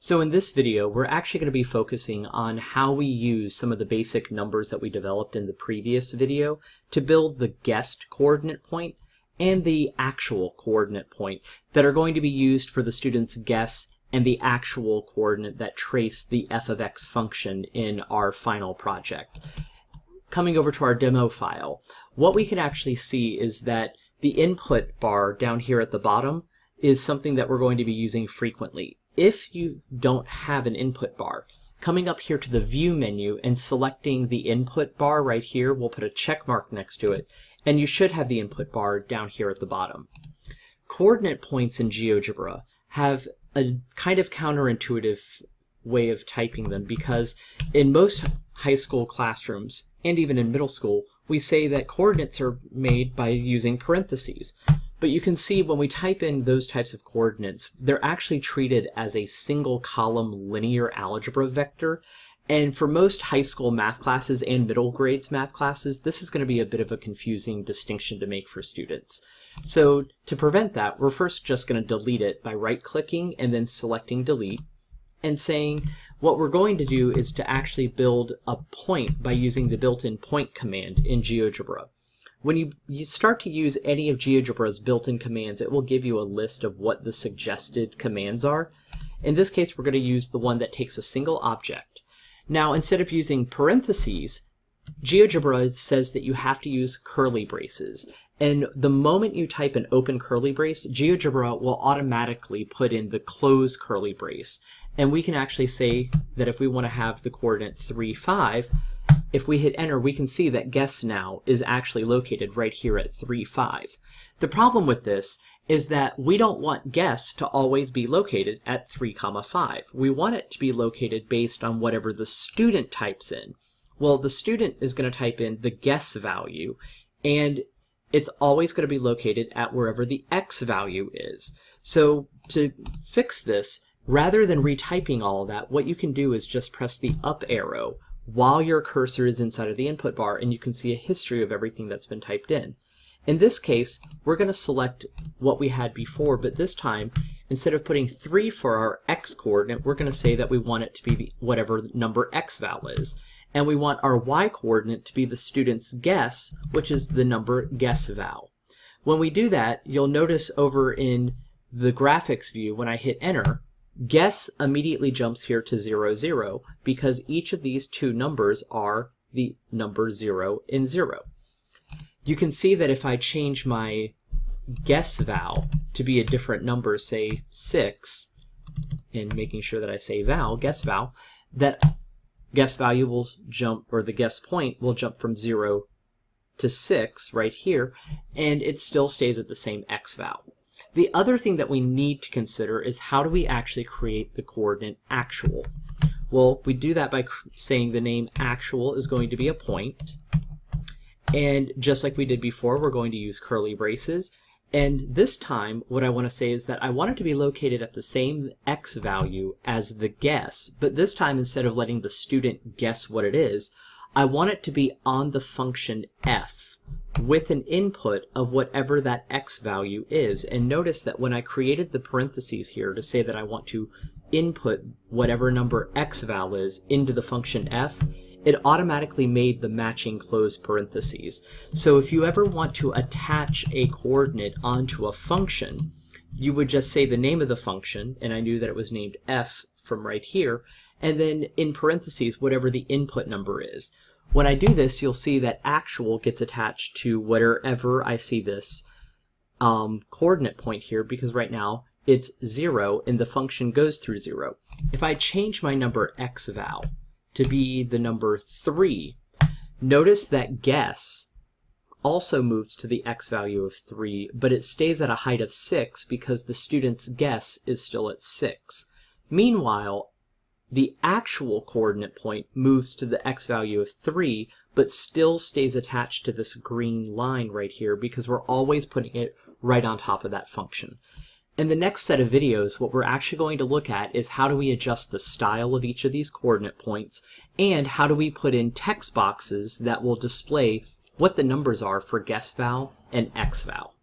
So in this video, we're actually going to be focusing on how we use some of the basic numbers that we developed in the previous video to build the guessed coordinate point and the actual coordinate point that are going to be used for the student's guess and the actual coordinate that trace the f of x function in our final project. Coming over to our demo file, what we can actually see is that the input bar down here at the bottom is something that we're going to be using frequently. If you don't have an input bar, coming up here to the view menu and selecting the input bar right here, we'll put a check mark next to it, and you should have the input bar down here at the bottom. Coordinate points in GeoGebra have a kind of counterintuitive way of typing them because in most high school classrooms and even in middle school, we say that coordinates are made by using parentheses. But you can see when we type in those types of coordinates, they're actually treated as a single column linear algebra vector. And for most high school math classes and middle grades math classes, this is going to be a bit of a confusing distinction to make for students. So to prevent that, we're first just going to delete it by right clicking and then selecting delete and saying what we're going to do is to actually build a point by using the built-in point command in GeoGebra. When you, you start to use any of GeoGebra's built-in commands, it will give you a list of what the suggested commands are. In this case, we're going to use the one that takes a single object. Now, instead of using parentheses, GeoGebra says that you have to use curly braces. And the moment you type an open curly brace, GeoGebra will automatically put in the close curly brace. And we can actually say that if we want to have the coordinate 3, 5, if we hit enter, we can see that guess now is actually located right here at 3, 5. The problem with this is that we don't want guess to always be located at 3, comma 5. We want it to be located based on whatever the student types in. Well, the student is going to type in the guess value, and it's always going to be located at wherever the x value is. So to fix this, rather than retyping all of that, what you can do is just press the up arrow while your cursor is inside of the input bar and you can see a history of everything that's been typed in. In this case, we're going to select what we had before, but this time, instead of putting 3 for our x coordinate, we're going to say that we want it to be whatever number x val is. And we want our y coordinate to be the student's guess, which is the number guess val. When we do that, you'll notice over in the graphics view, when I hit enter, Guess immediately jumps here to 0, 0 because each of these two numbers are the number 0 and 0. You can see that if I change my guess val to be a different number, say 6, and making sure that I say val, guess val, that guess value will jump, or the guess point will jump from 0 to 6 right here, and it still stays at the same x val. The other thing that we need to consider is how do we actually create the coordinate actual? Well, we do that by saying the name actual is going to be a point. And just like we did before, we're going to use curly braces. And this time, what I want to say is that I want it to be located at the same x value as the guess, but this time instead of letting the student guess what it is, I want it to be on the function f with an input of whatever that x value is. And notice that when I created the parentheses here to say that I want to input whatever number x val is into the function f, it automatically made the matching close parentheses. So if you ever want to attach a coordinate onto a function, you would just say the name of the function, and I knew that it was named f from right here, and then in parentheses whatever the input number is. When I do this, you'll see that actual gets attached to wherever I see this um, coordinate point here, because right now it's 0 and the function goes through 0. If I change my number x val to be the number 3, notice that guess also moves to the x value of 3, but it stays at a height of 6 because the student's guess is still at 6. Meanwhile, the actual coordinate point moves to the x value of 3, but still stays attached to this green line right here because we're always putting it right on top of that function. In the next set of videos, what we're actually going to look at is how do we adjust the style of each of these coordinate points, and how do we put in text boxes that will display what the numbers are for guess val and x val.